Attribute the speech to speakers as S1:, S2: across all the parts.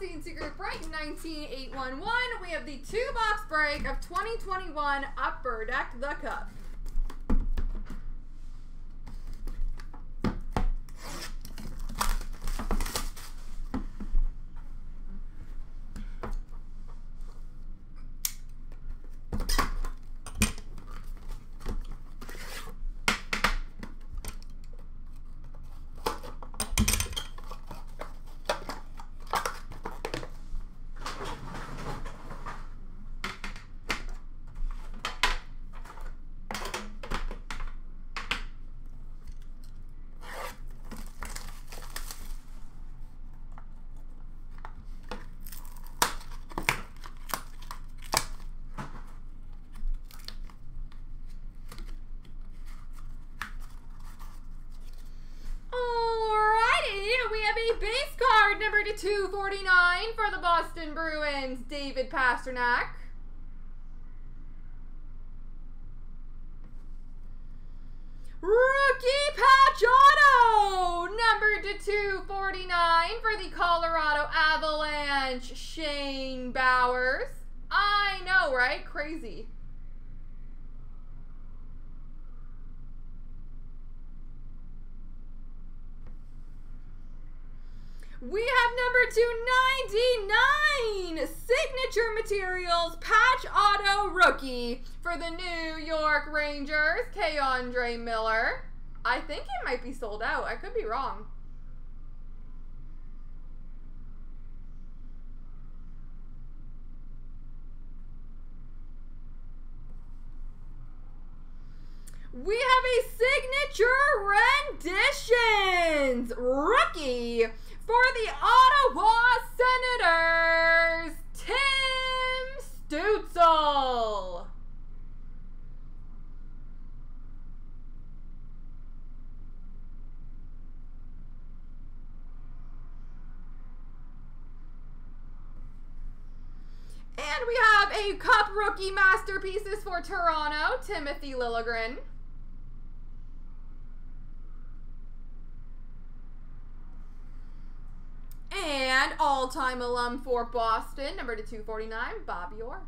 S1: CNC Group break 19811. We have the two box break of 2021 Upper Deck the Cup. Alrighty, we have a base card number to 249 for the Boston Bruins, David Pastrnak. Rookie patch auto number to 249 for the Colorado Avalanche, Shane Bowers. I know, right? Crazy. We have number 299 signature materials patch auto rookie for the New York Rangers, K'Andre Miller. I think it might be sold out. I could be wrong. We have a signature renditions rookie for the Ottawa Senators, Tim Stützle. And we have a Cup rookie masterpieces for Toronto, Timothy Liljegren. And all-time alum for Boston, number to 249, Bob Orr.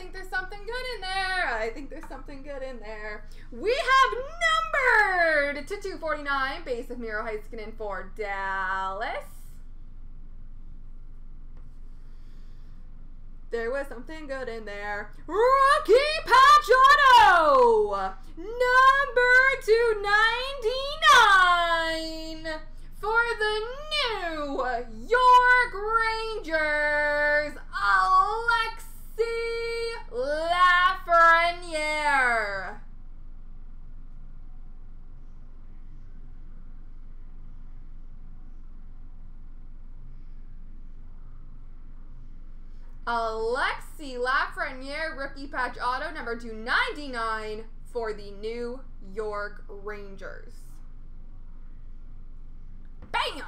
S1: Think there's something good in there. I think there's something good in there. We have numbered to 249, base of Miro Heiskanen for Dallas. There was something good in there. Rookie patch auto! Number 299 for the New York Rangers, Alexis Lafreniere. Alexis Lafreniere, rookie patch auto number 299 for the New York Rangers. Bam!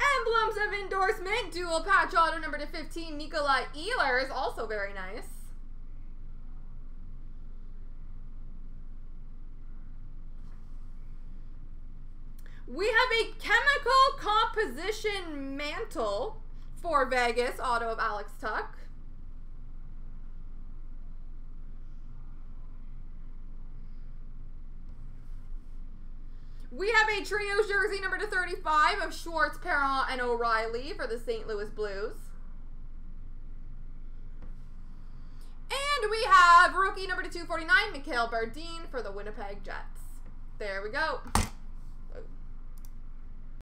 S1: Emblems of endorsement, dual patch auto number to 15, Nikolai Ehlers, also very nice. We have a chemical composition mantle for Vegas, auto of Alex Tuch. We have a trio jersey number to 35 of Schwartz, Perron, and O'Reilly for the St. Louis Blues. And we have rookie number to 249, Mikhail Berdin for the Winnipeg Jets. There we go.